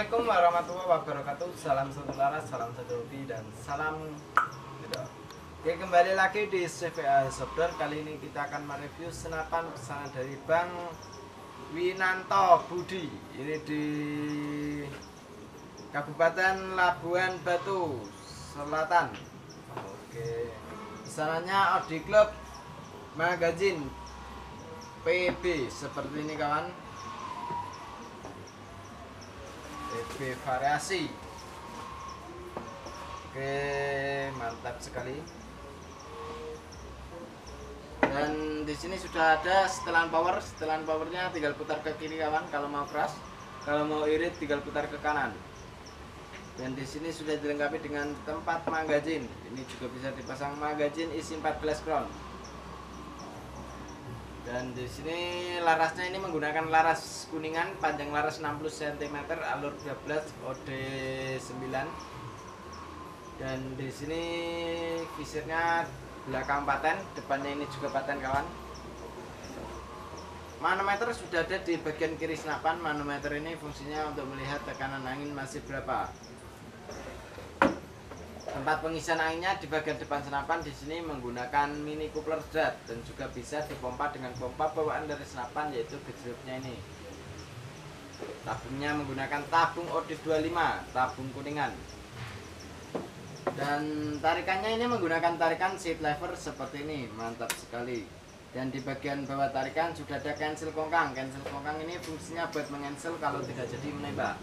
Assalamualaikum warahmatullahi wabarakatuh. Salam satu laras, salam satu hobi dan salam gitu. Oke kembali lagi di CVA Software. Kali ini kita akan mereview senapan pesanan dari Bang Winanto Budi. Ini di Kabupaten Labuan Batu Selatan. Oke. Pesanannya Audi Club Magazine PB Seperti ini kawan PB variasi. Oke mantap sekali. Dan di sini sudah ada setelan power. Setelan powernya tinggal putar ke kiri kawan kalau mau keras. Kalau mau irit tinggal putar ke kanan. Dan di sini sudah dilengkapi dengan tempat magazin ini juga bisa dipasang magazin isi 14 crown dan di sini larasnya ini menggunakan laras kuningan panjang laras 60 cm alur 12 OD 9 dan di sini visirnya belakang paten depannya ini juga paten kawan. Manometer sudah ada di bagian kiri senapan. Manometer ini fungsinya untuk melihat tekanan angin masih berapa tempat pengisian anginnya di bagian depan senapan di sini menggunakan mini coupler drat dan juga bisa dipompa dengan pompa bawaan dari senapan yaitu gejrotnya ini. Tabungnya menggunakan tabung OD 25 tabung kuningan. Dan tarikannya ini menggunakan tarikan seat lever seperti ini mantap sekali. Dan di bagian bawah tarikan sudah ada cancel kongkang. Cancel kongkang ini fungsinya buat mengancel kalau tidak jadi menembak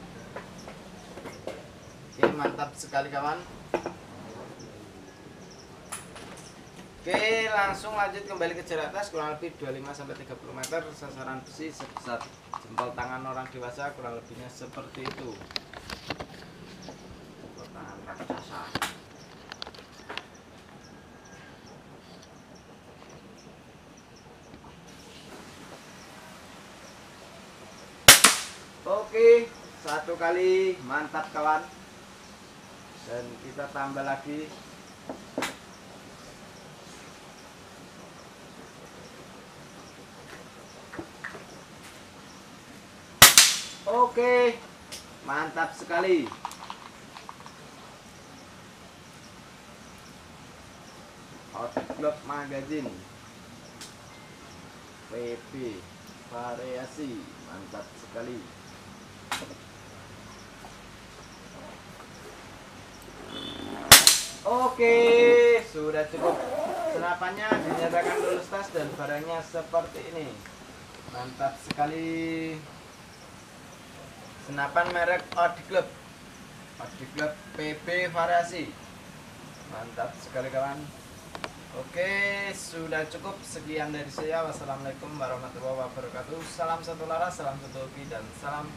oke mantap sekali kawan. Oke langsung lanjut kembali ke jarak atas kurang lebih 25-30 meter sasaran besi sebesar jempol tangan orang dewasa kurang lebihnya seperti itu. Jempol tangan raksasa Oke, satu kali mantap kawan. Dan kita tambah lagi. Oke, mantap sekali. Outlook Magazine PP variasi mantap sekali Oke, sudah cukup. Senapannya dinyatakan lulus tas dan barangnya seperti ini. Mantap sekali. Senapan merek Audi Club. Audi Club PB variasi. Mantap sekali kawan. Oke, sudah cukup. Sekian dari saya. Wassalamualaikum warahmatullahi wabarakatuh. Salam satu laras, salam satu hobi, dan salam